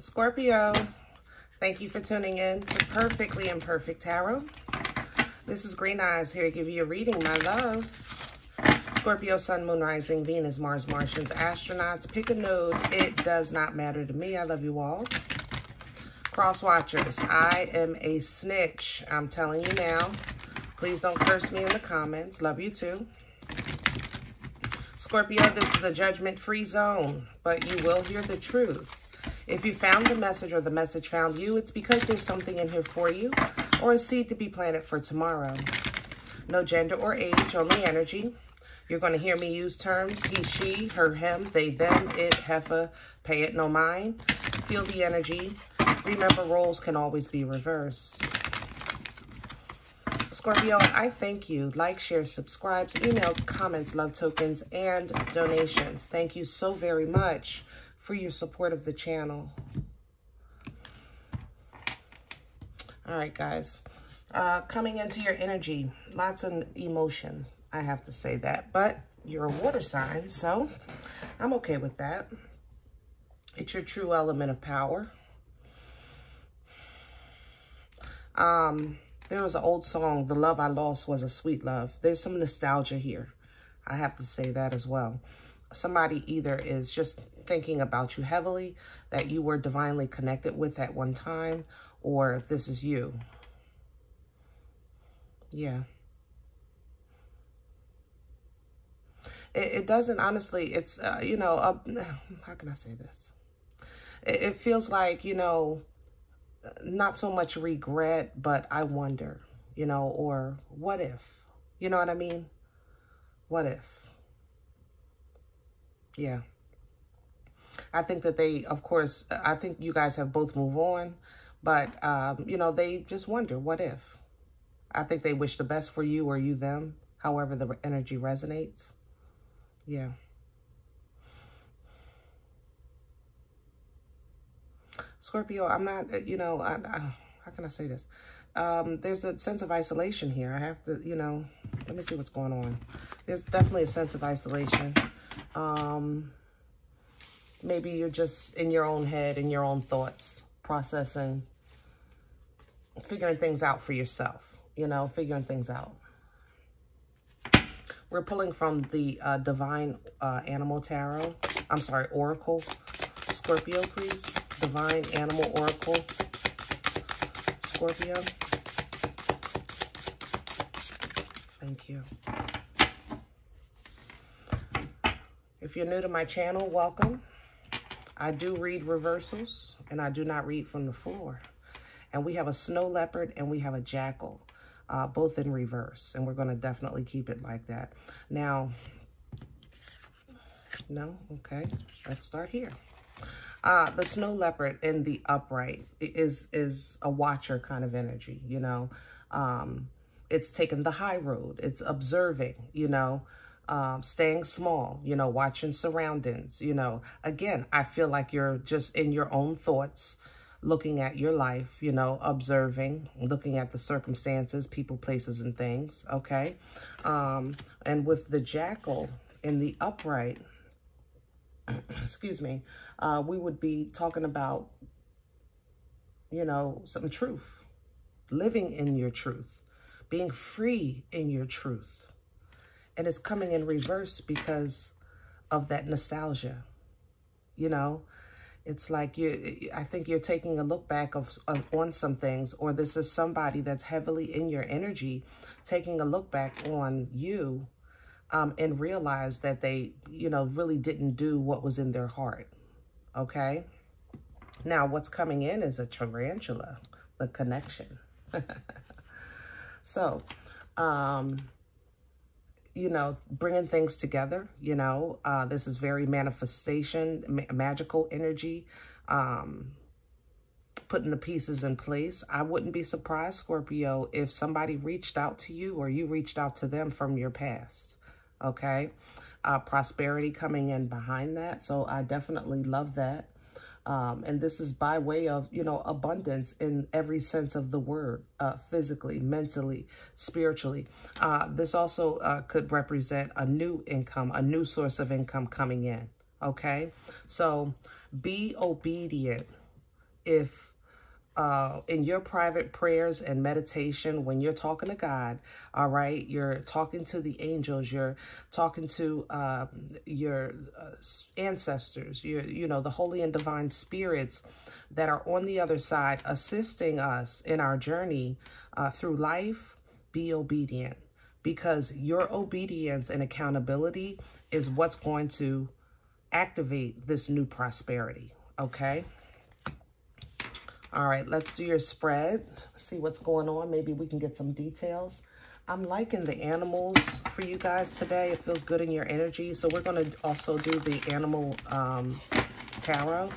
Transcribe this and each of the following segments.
Scorpio, thank you for tuning in to Perfectly Imperfect Tarot. This is Green Eyes here to give you a reading, my loves. Scorpio, Sun, Moon, Rising, Venus, Mars, Martians, astronauts. Pick a node. It does not matter to me. I love you all. Cross Watchers, I am a snitch. I'm telling you now. Please don't curse me in the comments. Love you too. Scorpio, this is a judgment-free zone, but you will hear the truth. If you found the message or the message found you, it's because there's something in here for you or a seed to be planted for tomorrow. No gender or age, only energy. You're going to hear me use terms he, she, her, him, they, them, it, heifer, pay it no mind. Feel the energy. Remember, roles can always be reversed. Scorpio, I thank you. Like, share, subscribes, emails, comments, love tokens, and donations. Thank you so very much for your support of the channel. All right, guys. Uh, coming into your energy, lots of emotion. I have to say that. But you're a water sign, so I'm okay with that. It's your true element of power. Um, there was an old song, The Love I Lost Was a Sweet Love. There's some nostalgia here. I have to say that as well. Somebody either is just thinking about you heavily, that you were divinely connected with at one time, or this is you. Yeah. It, it doesn't, honestly, it's, uh, you know, uh, how can I say this? It, it feels like, you know, not so much regret, but I wonder, you know, or what if? You know what I mean? What if? Yeah. I think that they, of course, I think you guys have both moved on, but, um, you know, they just wonder, what if? I think they wish the best for you or you them, however the energy resonates. Yeah. Scorpio, I'm not, uh, you know, I, I, how can I say this? Um, there's a sense of isolation here. I have to, you know, let me see what's going on. There's definitely a sense of isolation. Um, maybe you're just in your own head, in your own thoughts, processing, figuring things out for yourself, you know, figuring things out. We're pulling from the uh, Divine uh, Animal Tarot. I'm sorry, Oracle. Scorpio, please. Divine Animal Oracle. Scorpio. Thank you. If you're new to my channel, welcome. I do read reversals, and I do not read from the floor. And we have a snow leopard, and we have a jackal uh, both in reverse. And we're going to definitely keep it like that. Now, no? Okay. Let's start here. Uh, the snow leopard in the upright is is a watcher kind of energy, you know. Um, it's taking the high road. It's observing, you know, um, staying small, you know, watching surroundings, you know. Again, I feel like you're just in your own thoughts, looking at your life, you know, observing, looking at the circumstances, people, places, and things, okay? Um, and with the jackal in the upright, excuse me, uh, we would be talking about, you know, some truth, living in your truth, being free in your truth. And it's coming in reverse because of that nostalgia, you know? It's like you, I think you're taking a look back of, of, on some things, or this is somebody that's heavily in your energy, taking a look back on you, um, and realize that they, you know, really didn't do what was in their heart. Okay. Now, what's coming in is a tarantula, the connection. so, um, you know, bringing things together, you know, uh, this is very manifestation, ma magical energy, um, putting the pieces in place. I wouldn't be surprised, Scorpio, if somebody reached out to you or you reached out to them from your past, okay? Uh, prosperity coming in behind that. So I definitely love that. Um, and this is by way of, you know, abundance in every sense of the word, uh, physically, mentally, spiritually. Uh, this also uh, could represent a new income, a new source of income coming in. Okay. So be obedient if uh, in your private prayers and meditation, when you're talking to God, all right, you're talking to the angels, you're talking to uh, your ancestors, your, you know, the holy and divine spirits that are on the other side, assisting us in our journey uh, through life. Be obedient because your obedience and accountability is what's going to activate this new prosperity. Okay. All right, let's do your spread. See what's going on. Maybe we can get some details. I'm liking the animals for you guys today. It feels good in your energy. So we're going to also do the animal um, tarot.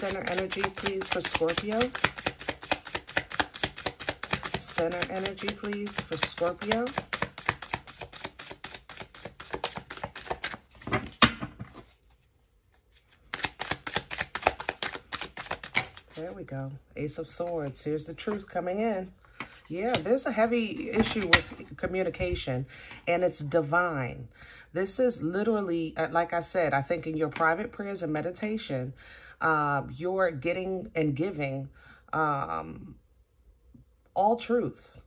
Center energy, please, for Scorpio. Center energy, please, for Scorpio. There we go. Ace of Swords. Here's the truth coming in. Yeah, there's a heavy issue with communication, and it's divine. This is literally, uh, like I said, I think in your private prayers and meditation, uh, you're getting and giving um, all truth,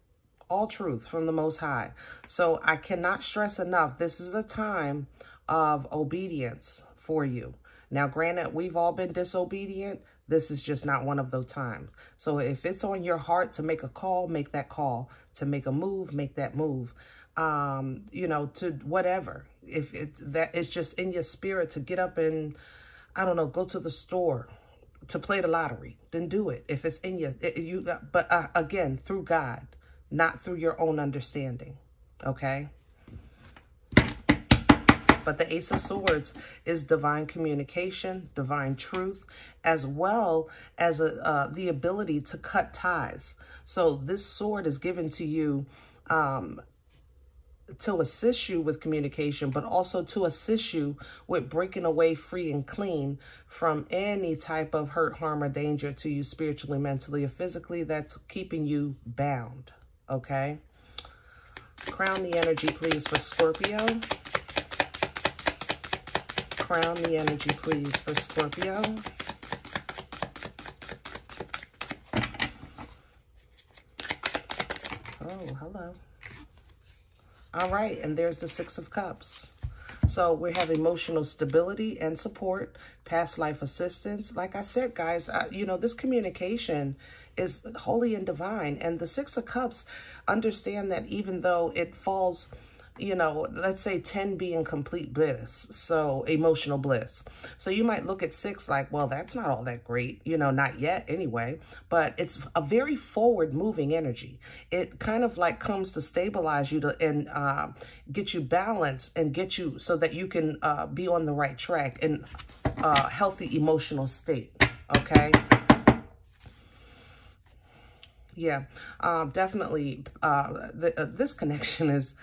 all truth from the Most High. So I cannot stress enough, this is a time of obedience for you. Now, granted, we've all been disobedient. This is just not one of those times. So if it's on your heart to make a call, make that call. To make a move, make that move. Um, you know, to whatever. If it's that it's just in your spirit to get up and I don't know, go to the store to play the lottery, then do it. If it's in you, it, you but uh, again, through God, not through your own understanding. Okay? But the Ace of Swords is divine communication, divine truth, as well as a, uh, the ability to cut ties. So this sword is given to you um, to assist you with communication, but also to assist you with breaking away free and clean from any type of hurt, harm, or danger to you spiritually, mentally, or physically that's keeping you bound. Okay? Crown the energy, please, for Scorpio. Crown the energy, please, for Scorpio. Oh, hello. All right, and there's the Six of Cups. So we have emotional stability and support, past life assistance. Like I said, guys, uh, you know, this communication is holy and divine. And the Six of Cups, understand that even though it falls you know, let's say 10 being complete bliss, so emotional bliss. So you might look at six like, well, that's not all that great, you know, not yet anyway, but it's a very forward moving energy. It kind of like comes to stabilize you to and uh, get you balanced and get you so that you can uh, be on the right track and uh, healthy emotional state, okay? Yeah, um, definitely. Uh, uh, this connection is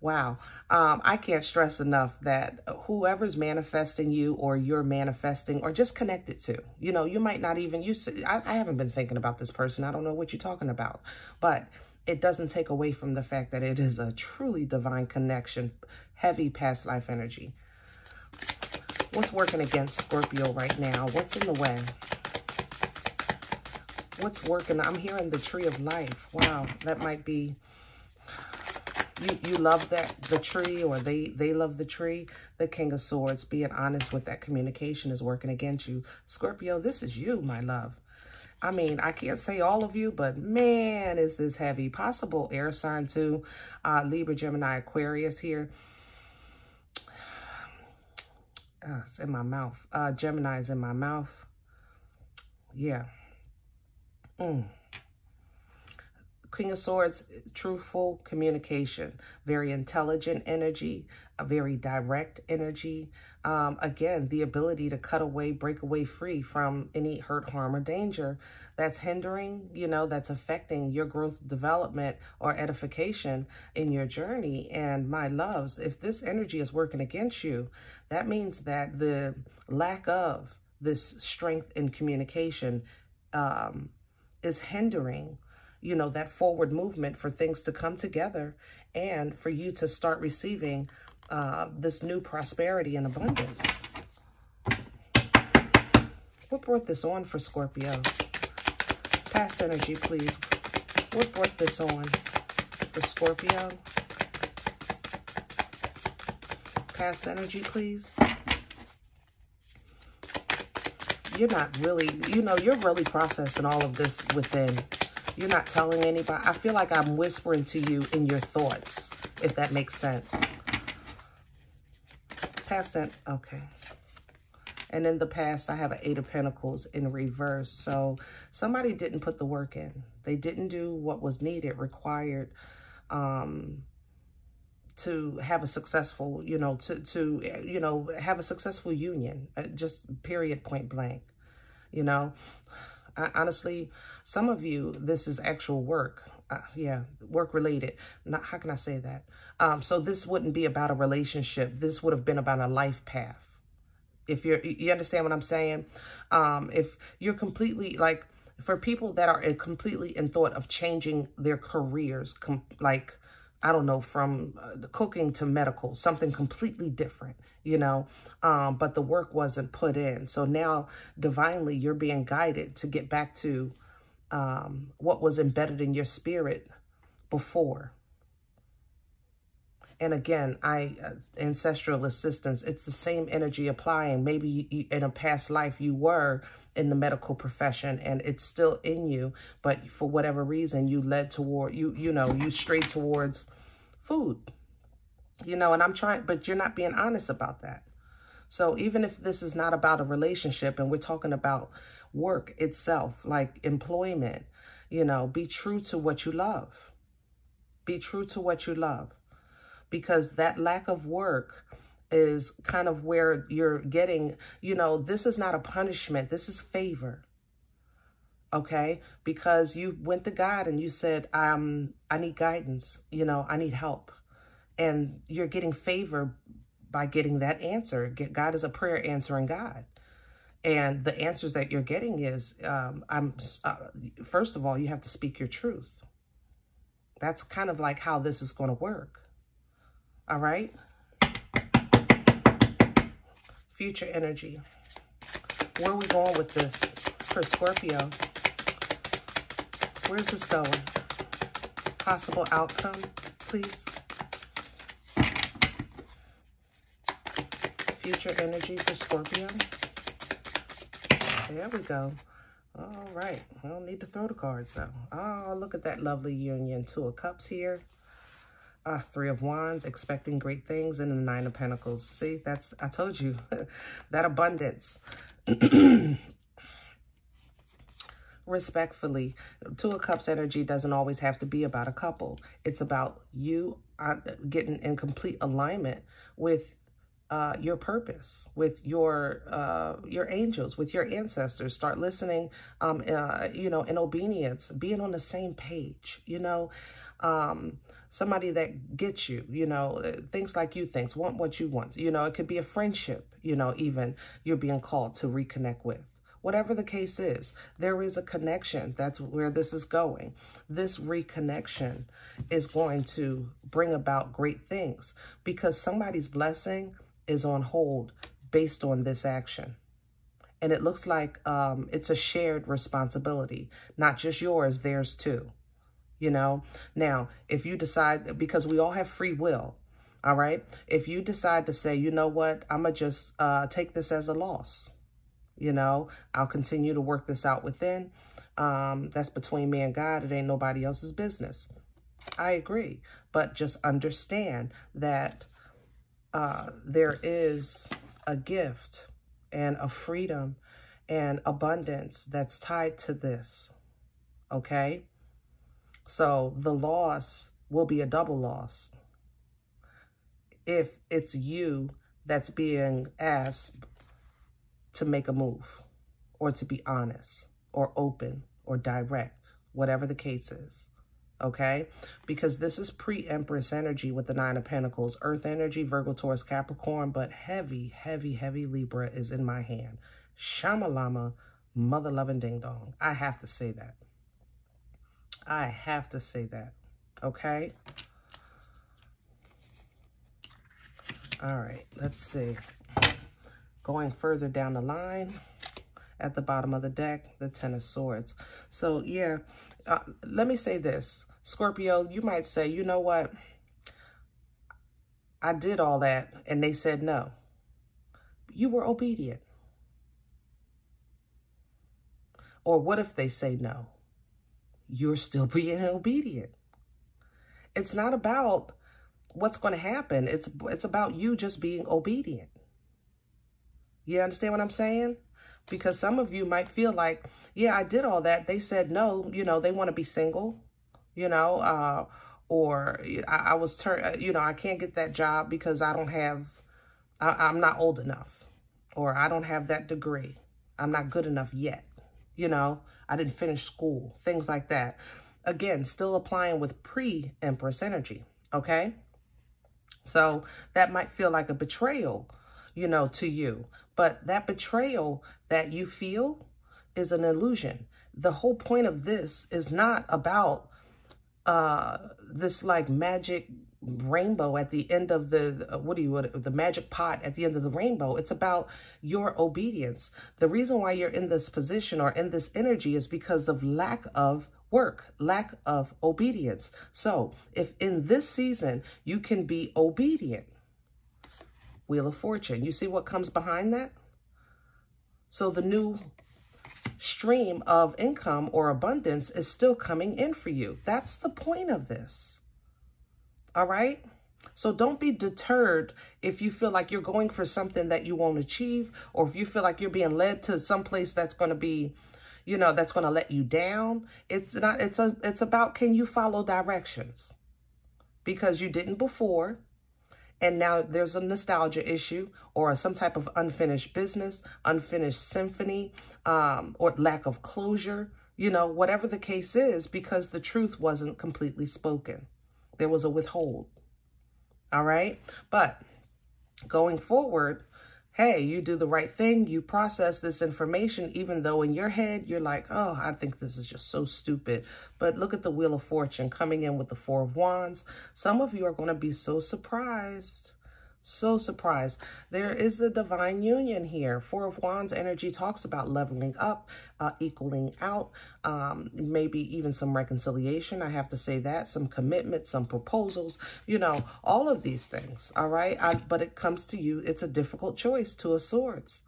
Wow. Um, I can't stress enough that whoever's manifesting you or you're manifesting or just connected to, you know, you might not even, you see, I, I haven't been thinking about this person. I don't know what you're talking about, but it doesn't take away from the fact that it is a truly divine connection, heavy past life energy. What's working against Scorpio right now? What's in the way? What's working? I'm hearing the tree of life. Wow, that might be you you love that the tree or they they love the tree the king of swords being honest with that communication is working against you. Scorpio this is you my love. I mean i can't say all of you but man is this heavy. Possible air sign too. Uh libra gemini aquarius here. Uh, it's in my mouth. Uh gemini is in my mouth. Yeah. Mm King of Swords, truthful communication, very intelligent energy, a very direct energy. Um, again, the ability to cut away, break away free from any hurt, harm, or danger that's hindering, you know, that's affecting your growth, development, or edification in your journey. And my loves, if this energy is working against you, that means that the lack of this strength in communication um, is hindering you know, that forward movement for things to come together and for you to start receiving uh, this new prosperity and abundance. What brought this on for Scorpio? Past energy, please. What brought this on for Scorpio? Past energy, please. You're not really, you know, you're really processing all of this within. You're not telling anybody. I feel like I'm whispering to you in your thoughts, if that makes sense. Past that, okay. And in the past, I have an Eight of Pentacles in reverse. So somebody didn't put the work in. They didn't do what was needed, required um, to have a successful, you know, to, to, you know, have a successful union. Uh, just period, point blank, you know. I, honestly, some of you, this is actual work. Uh, yeah, work related. Not how can I say that? Um, so this wouldn't be about a relationship. This would have been about a life path. If you're, you understand what I'm saying? Um, if you're completely like, for people that are completely in thought of changing their careers, like I don't know, from uh, cooking to medical, something completely different, you know, um, but the work wasn't put in. So now divinely you're being guided to get back to um, what was embedded in your spirit before. And again, I uh, ancestral assistance, it's the same energy applying. Maybe you, in a past life you were in the medical profession and it's still in you, but for whatever reason you led toward, you you know, you strayed towards food. You know, and I'm trying, but you're not being honest about that. So even if this is not about a relationship and we're talking about work itself, like employment, you know, be true to what you love. Be true to what you love. Because that lack of work is kind of where you're getting, you know, this is not a punishment. This is favor. Okay? Because you went to God and you said, um, I need guidance. You know, I need help. And you're getting favor by getting that answer. God is a prayer answering God. And the answers that you're getting is, um, I'm uh, first of all, you have to speak your truth. That's kind of like how this is going to work. All right? Future energy. Where are we going with this for Scorpio? Where's this going? Possible outcome, please. Future energy for Scorpio. There we go. All right. I don't need to throw the cards, though. Oh, look at that lovely union. Two of Cups here. Uh, three of Wands, expecting great things, and the Nine of Pentacles. See, that's, I told you, that abundance. Respectfully, Two of Cups energy doesn't always have to be about a couple. It's about you uh, getting in complete alignment with uh, your purpose, with your uh, your angels, with your ancestors. Start listening, um, uh, you know, in obedience, being on the same page. You know, um, somebody that gets you. You know, thinks like you thinks, want what you want. You know, it could be a friendship. You know, even you're being called to reconnect with. Whatever the case is, there is a connection. That's where this is going. This reconnection is going to bring about great things because somebody's blessing is on hold based on this action. And it looks like um, it's a shared responsibility, not just yours, theirs too. You know, now, if you decide, because we all have free will, all right? If you decide to say, you know what, I'm going to just uh, take this as a loss, you know, I'll continue to work this out within. Um, that's between me and God. It ain't nobody else's business. I agree. But just understand that uh, there is a gift and a freedom and abundance that's tied to this. Okay? So the loss will be a double loss if it's you that's being asked to make a move or to be honest or open or direct, whatever the case is. Okay? Because this is pre-Empress energy with the Nine of Pentacles, Earth energy, Virgo, Taurus, Capricorn, but heavy, heavy, heavy Libra is in my hand. Shamalama, mother loving ding dong. I have to say that. I have to say that. Okay? All right, let's see. Going further down the line, at the bottom of the deck, the Ten of Swords. So, yeah, uh, let me say this. Scorpio, you might say, you know what? I did all that, and they said no. You were obedient. Or what if they say no? You're still being obedient. It's not about what's going to happen. It's it's about you just being obedient. You understand what I'm saying? Because some of you might feel like, yeah, I did all that. They said no, you know, they want to be single, you know, uh, or I, I was turned, uh, you know, I can't get that job because I don't have, I, I'm not old enough, or I don't have that degree. I'm not good enough yet. You know, I didn't finish school, things like that. Again, still applying with pre-Empress energy, okay? So that might feel like a betrayal, you know, to you. But that betrayal that you feel is an illusion. The whole point of this is not about uh, this like magic rainbow at the end of the what do you what the magic pot at the end of the rainbow it's about your obedience the reason why you're in this position or in this energy is because of lack of work, lack of obedience. So if in this season you can be obedient, Wheel of Fortune, you see what comes behind that? So the new stream of income or abundance is still coming in for you. That's the point of this. All right? So don't be deterred if you feel like you're going for something that you won't achieve or if you feel like you're being led to some place that's going to be you know, that's going to let you down. It's not, it's a, it's about, can you follow directions? Because you didn't before. And now there's a nostalgia issue or some type of unfinished business, unfinished symphony, um, or lack of closure, you know, whatever the case is, because the truth wasn't completely spoken. There was a withhold. All right. But going forward, hey, you do the right thing, you process this information, even though in your head you're like, oh, I think this is just so stupid. But look at the Wheel of Fortune coming in with the Four of Wands. Some of you are going to be so surprised so surprised. There is a divine union here. Four of Wands energy talks about leveling up, uh, equaling out, um, maybe even some reconciliation. I have to say that. Some commitment, some proposals, you know, all of these things, all right? I, but it comes to you. It's a difficult choice, Two of Swords.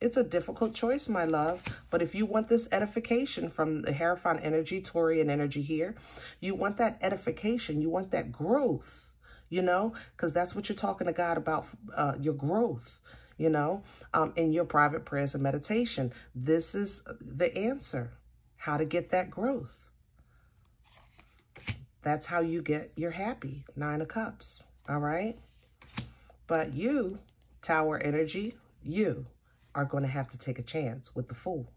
It's a difficult choice, my love. But if you want this edification from the Hierophant energy, Taurian energy here, you want that edification, you want that growth you know, because that's what you're talking to God about, uh, your growth, you know, um, in your private prayers and meditation. This is the answer, how to get that growth. That's how you get your happy, Nine of Cups, all right? But you, Tower Energy, you are going to have to take a chance with the Fool.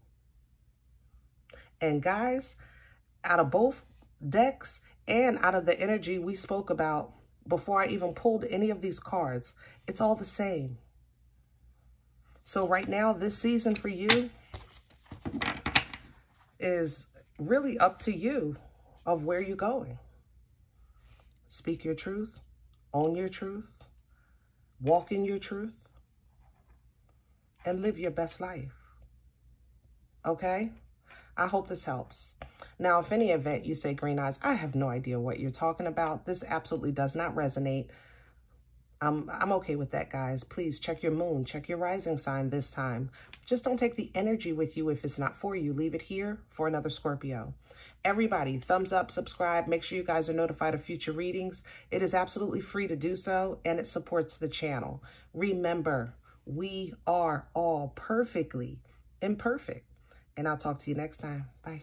And guys, out of both decks and out of the energy we spoke about before I even pulled any of these cards. It's all the same. So right now, this season for you is really up to you of where you're going. Speak your truth, own your truth, walk in your truth, and live your best life. Okay? I hope this helps. Now, if any event you say green eyes, I have no idea what you're talking about. This absolutely does not resonate. I'm, I'm okay with that, guys. Please check your moon, check your rising sign this time. Just don't take the energy with you if it's not for you. Leave it here for another Scorpio. Everybody, thumbs up, subscribe. Make sure you guys are notified of future readings. It is absolutely free to do so, and it supports the channel. Remember, we are all perfectly imperfect. And I'll talk to you next time. Bye.